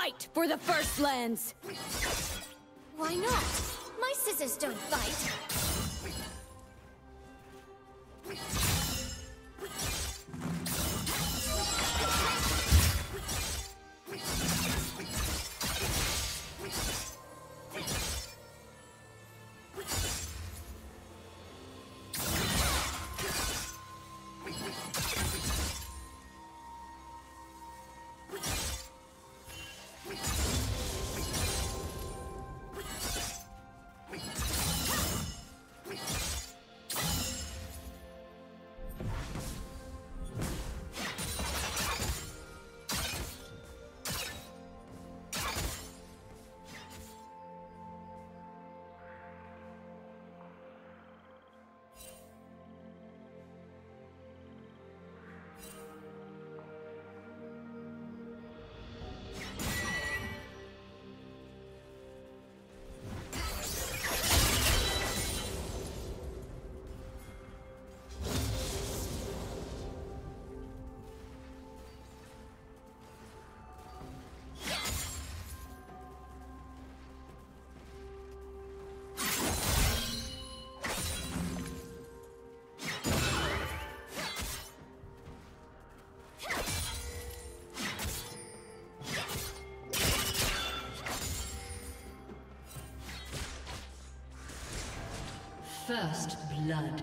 Fight for the First Lands! Why not? My scissors don't bite. First blood.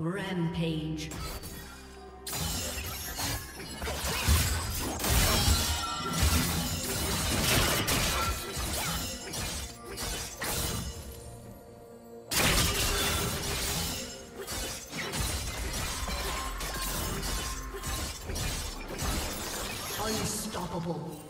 Rampage. Unstoppable.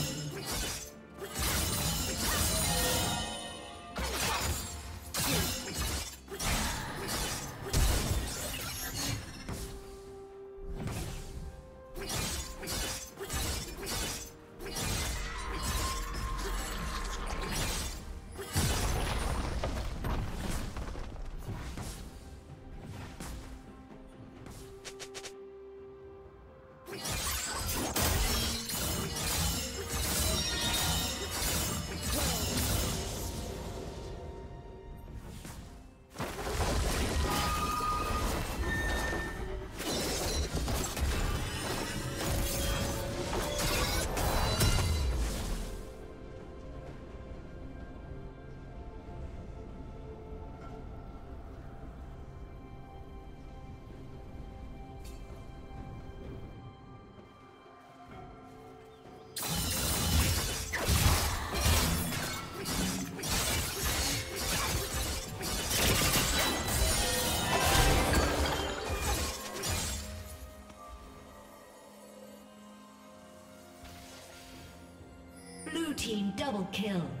Double kill.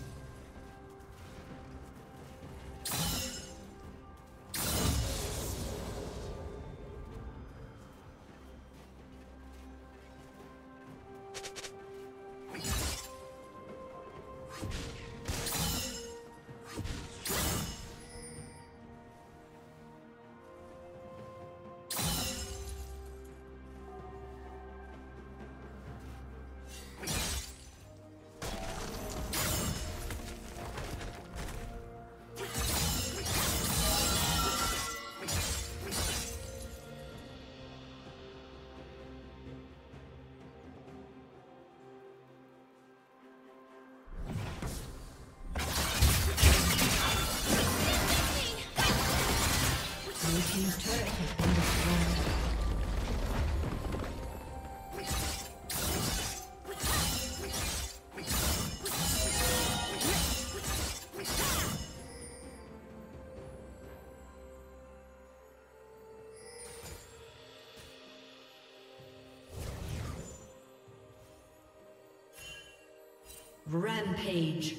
Rampage.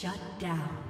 Shut down.